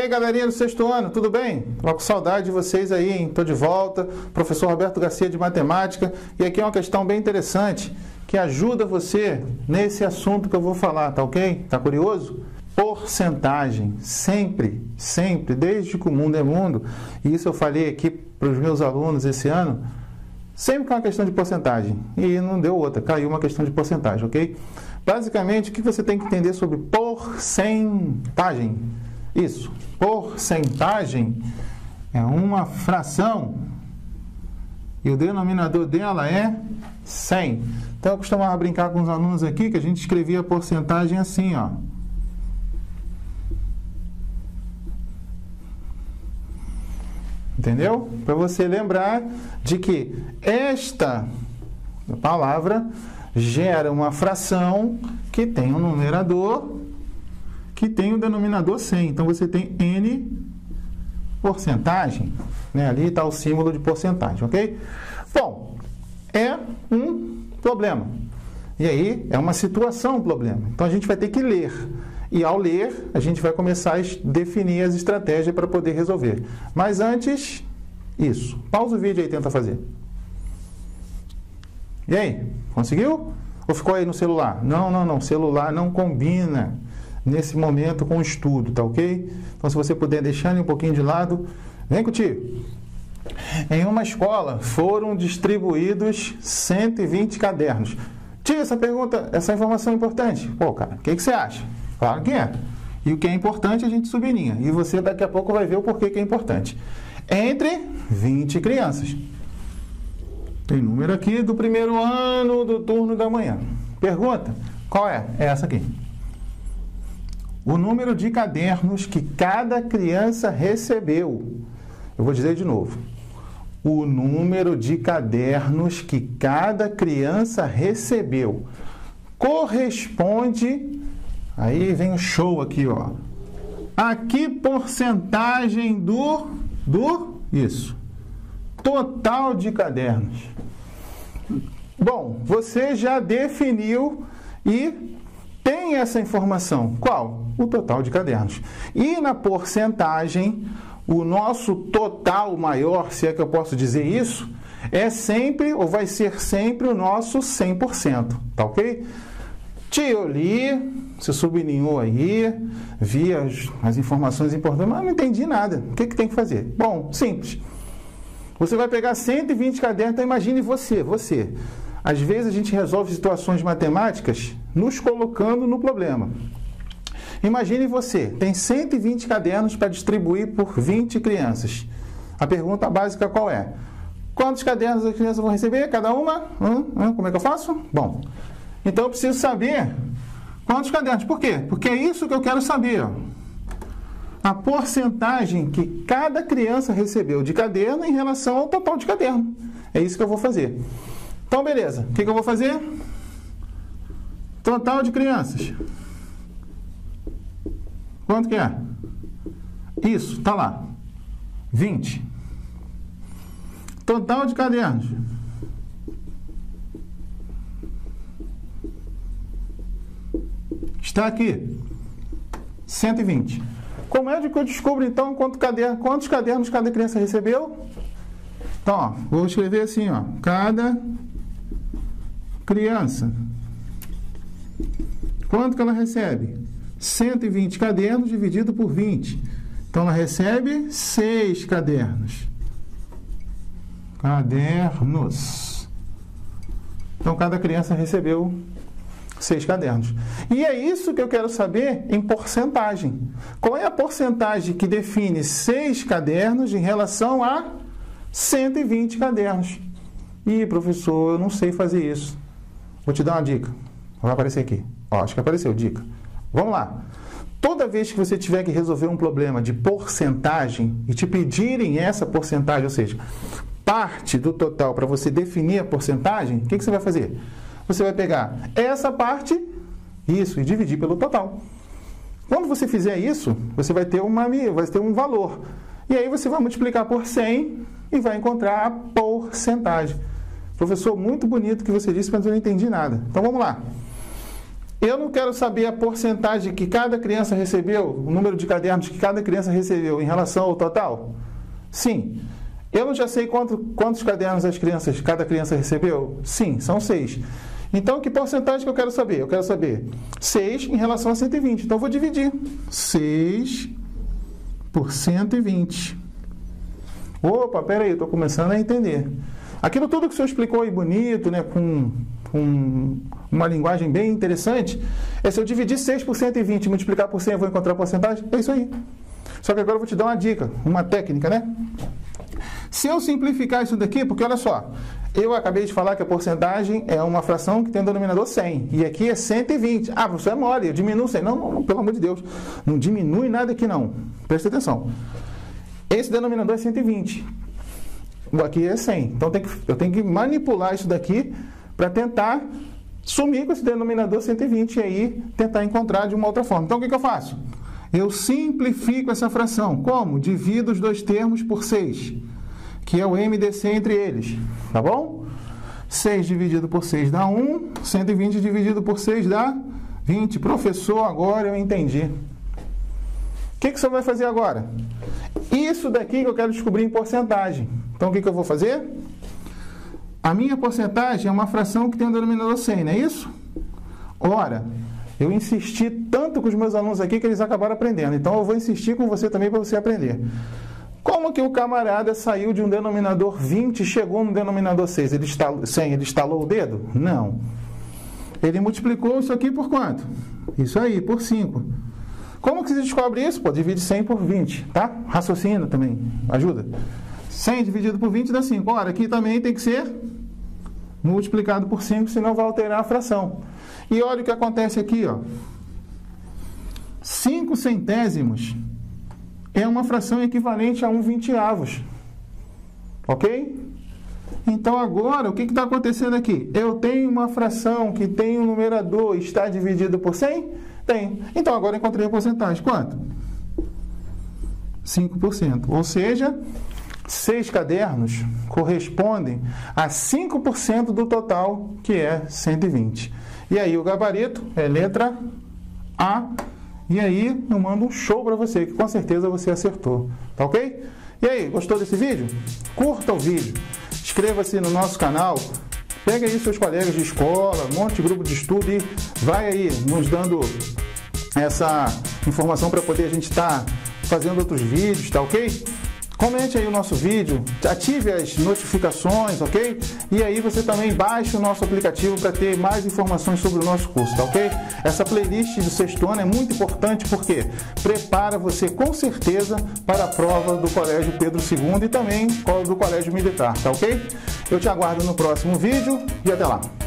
aí, galerinha do sexto ano, tudo bem? Tô com saudade de vocês aí, hein? Tô de volta. Professor Roberto Garcia de Matemática. E aqui é uma questão bem interessante que ajuda você nesse assunto que eu vou falar, tá ok? Tá curioso? Porcentagem, sempre, sempre, desde que o mundo é mundo, e isso eu falei aqui para os meus alunos esse ano, sempre com uma questão de porcentagem. E não deu outra, caiu uma questão de porcentagem, ok? Basicamente, o que você tem que entender sobre porcentagem? Isso, porcentagem é uma fração e o denominador dela é 100. Então eu costumava brincar com os alunos aqui que a gente escrevia a porcentagem assim, ó. Entendeu? Para você lembrar de que esta palavra gera uma fração que tem um numerador que tem o denominador 100. Então você tem N porcentagem, né? ali está o símbolo de porcentagem, ok? Bom, é um problema. E aí é uma situação um problema. Então a gente vai ter que ler. E ao ler, a gente vai começar a definir as estratégias para poder resolver. Mas antes, isso. Pausa o vídeo aí e tenta fazer. E aí, conseguiu? Ou ficou aí no celular? Não, não, não. Celular não combina nesse momento com o estudo, tá ok? Então, se você puder deixar ele um pouquinho de lado, vem contigo. Em uma escola foram distribuídos 120 cadernos. Tio, essa pergunta, essa informação é importante. Pô, cara, o que, que você acha? Claro que é. E o que é importante a gente sublinha. E você daqui a pouco vai ver o porquê que é importante. Entre 20 crianças. Tem número aqui do primeiro ano do turno da manhã. Pergunta: qual é? É essa aqui o número de cadernos que cada criança recebeu. Eu vou dizer de novo. O número de cadernos que cada criança recebeu corresponde. Aí vem o show aqui, ó. A que porcentagem do do isso? Total de cadernos. Bom, você já definiu e tem essa informação. Qual? O total de cadernos. E na porcentagem, o nosso total maior, se é que eu posso dizer isso, é sempre ou vai ser sempre o nosso 100%, tá ok? Tio, li, você sublinhou aí, vi as, as, informações importantes, mas não entendi nada. O que, que tem que fazer? Bom, simples. Você vai pegar 120 cadernos, então imagine você, você. Às vezes a gente resolve situações matemáticas nos colocando no problema. Imagine você, tem 120 cadernos para distribuir por 20 crianças. A pergunta básica qual é? Quantos cadernos as crianças vão receber? Cada uma? Hum, hum, como é que eu faço? Bom, então eu preciso saber quantos cadernos. Por quê? Porque é isso que eu quero saber. Ó. A porcentagem que cada criança recebeu de caderno em relação ao total de caderno. É isso que eu vou fazer. Então, beleza. O que, que eu vou fazer? Total de crianças. Quanto que é? Isso, está lá. 20. Total de cadernos. Está aqui. 120. Como é que eu descubro então quanto caderno, quantos cadernos cada criança recebeu? Então, ó, vou escrever assim, ó. Cada criança. Quanto que ela recebe? 120 cadernos dividido por 20. Então ela recebe 6 cadernos. Cadernos. Então cada criança recebeu 6 cadernos. E é isso que eu quero saber em porcentagem. Qual é a porcentagem que define 6 cadernos em relação a 120 cadernos? Ih, professor, eu não sei fazer isso. Vou te dar uma dica. Vai aparecer aqui. Ó, acho que apareceu, dica. Vamos lá. Toda vez que você tiver que resolver um problema de porcentagem e te pedirem essa porcentagem, ou seja, parte do total para você definir a porcentagem, o que, que você vai fazer? Você vai pegar essa parte, isso, e dividir pelo total. Quando você fizer isso, você vai ter, uma, vai ter um valor. E aí você vai multiplicar por 100 e vai encontrar a porcentagem. Professor, muito bonito que você disse, mas eu não entendi nada. Então vamos lá. Eu não quero saber a porcentagem que cada criança recebeu, o número de cadernos que cada criança recebeu em relação ao total? Sim. Eu não já sei quanto, quantos cadernos as crianças, cada criança recebeu? Sim, são seis. Então, que porcentagem que eu quero saber? Eu quero saber 6 em relação a 120. Então, eu vou dividir 6 por 120. Opa, peraí, estou começando a entender. Aquilo tudo que o senhor explicou aí bonito, né, com, com uma linguagem bem interessante, é se eu dividir 6 por 120 e multiplicar por 100, eu vou encontrar a porcentagem? É isso aí. Só que agora eu vou te dar uma dica, uma técnica, né? Se eu simplificar isso daqui, porque olha só, eu acabei de falar que a porcentagem é uma fração que tem um denominador 100. E aqui é 120. Ah, professor, é mole, eu diminuo 100. Não, não, pelo amor de Deus. Não diminui nada aqui não. Presta atenção. Esse denominador é 120. O aqui é 100. Então eu tenho que manipular isso daqui para tentar sumir com esse denominador 120 e aí tentar encontrar de uma outra forma. Então o que, que eu faço? Eu simplifico essa fração. Como? Divido os dois termos por 6 que é o MDC entre eles, tá bom? 6 dividido por 6 dá 1, 120 dividido por 6 dá 20. Professor, agora eu entendi. O que, que você vai fazer agora? Isso daqui que eu quero descobrir em porcentagem. Então, o que, que eu vou fazer? A minha porcentagem é uma fração que tem um denominador 100, não é isso? Ora, eu insisti tanto com os meus alunos aqui que eles acabaram aprendendo. Então, eu vou insistir com você também para você aprender. Como que o camarada saiu de um denominador 20 e chegou no denominador 6? Ele estalou, 100, ele estalou o dedo? Não. Ele multiplicou isso aqui por quanto? Isso aí, por 5. Como que se descobre isso? Pô, divide 100 por 20, tá? Raciocina também, ajuda. 100 dividido por 20 dá 5. Ora, aqui também tem que ser multiplicado por 5, senão vai alterar a fração. E olha o que acontece aqui, ó. 5 centésimos é uma fração equivalente a um vinteavos. Ok? Então agora, o que está acontecendo aqui? Eu tenho uma fração que tem um numerador está dividido por 100? Tem. Então agora encontrei a porcentagem. Quanto? 5%. Ou seja, seis cadernos correspondem a 5% do total, que é 120. E aí o gabarito é letra A e aí eu mando um show para você, que com certeza você acertou. Tá ok? E aí, gostou desse vídeo? Curta o vídeo, inscreva-se no nosso canal, pega aí seus colegas de escola, monte grupo de estudo e vai aí nos dando essa informação para poder a gente estar tá fazendo outros vídeos, tá ok? Comente aí o nosso vídeo, ative as notificações, ok? E aí você também baixa o nosso aplicativo para ter mais informações sobre o nosso curso, tá ok? Essa playlist do sexto ano é muito importante porque prepara você com certeza para a prova do Colégio Pedro II e também do Colégio Militar, tá ok? Eu te aguardo no próximo vídeo e até lá!